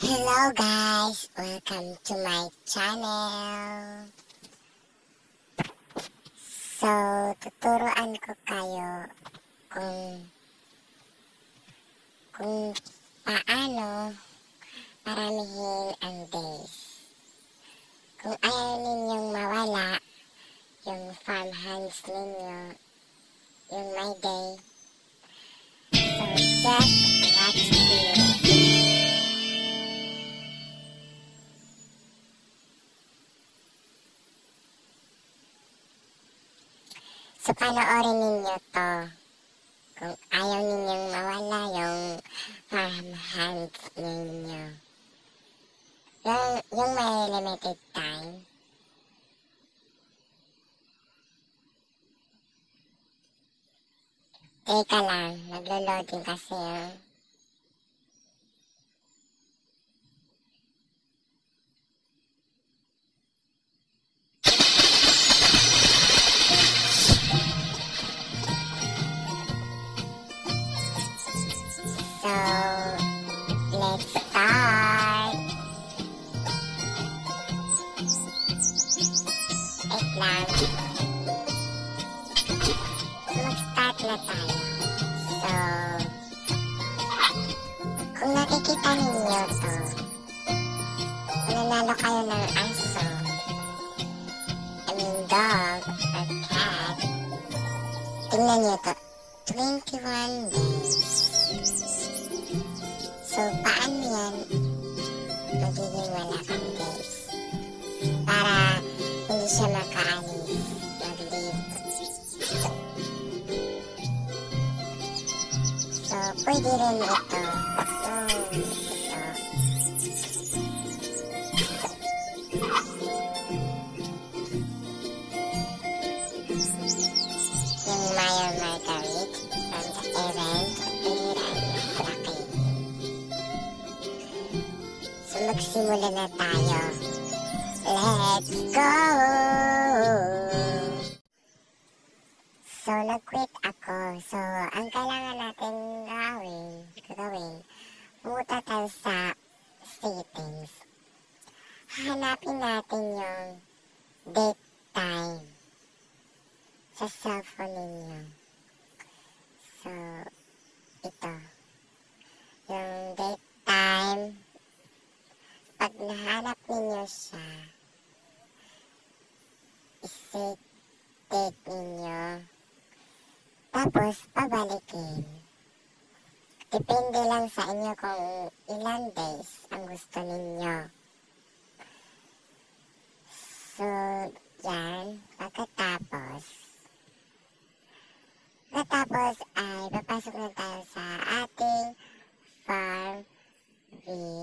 Hello guys! Welcome to my channel! So, tuturuan ko kayo kung kung paano paramihin ang days. Kung ayaw ninyong mawala yung farm hands ninyo, yung my day. So, just So, panoorin ninyo to. Kung ayaw ninyong mawala yung farm hands ninyo. Yung, yung may limited time. Teka lang, naglo-loading kasi yung nanalo kayo ng aso, I mean dog or cat, tingnan nyo to. 21 days. So, paano yan magiging wala kang days? Para hindi siya makaalis, mag-leave. So, pwede rin ito. Yung magsimula na tayo. Let's go! So nag-quit ako. So ang kailangan natin gawin, gagawin, pumunta tayo sa settings. Hanapin natin yung date time sa cellphone ninyo. So, ito. Yung date time pag nahanap siya, iset date ninyo, tapos pabalikin. Depende lang sa inyo kung ilan days ang gusto ninyo. So, yan, pagkatapos, pagkatapos ay papasok na tayo sa ating farm view.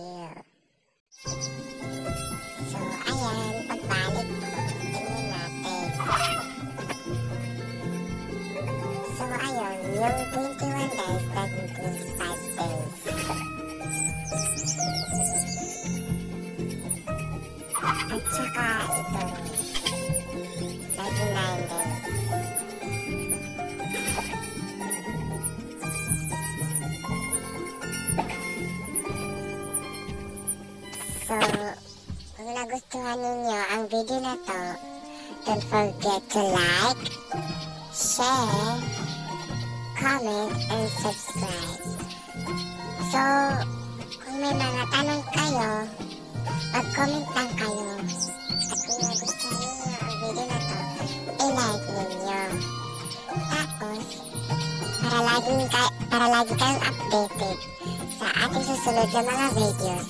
So, ayun, yung 21 days naging 25 days. At saka ito, naging 9 days. So, kung nagustuhan ninyo ang video na to, don't forget to like, share, comment, and subscribe. So, kung may mga tanong kayo, mag-comment lang kayo. At kung nagustuhan ninyo ang video na to, i-like ninyo. Tapos, para laging kay para lagi kayong updated sa ating susunod na mga videos,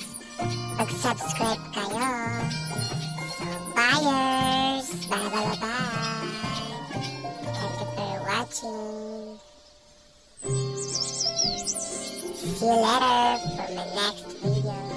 mag-subscribe kayo. So, buyers! Bye, bye, bye, bye! Thank you for watching. See you later for my next video.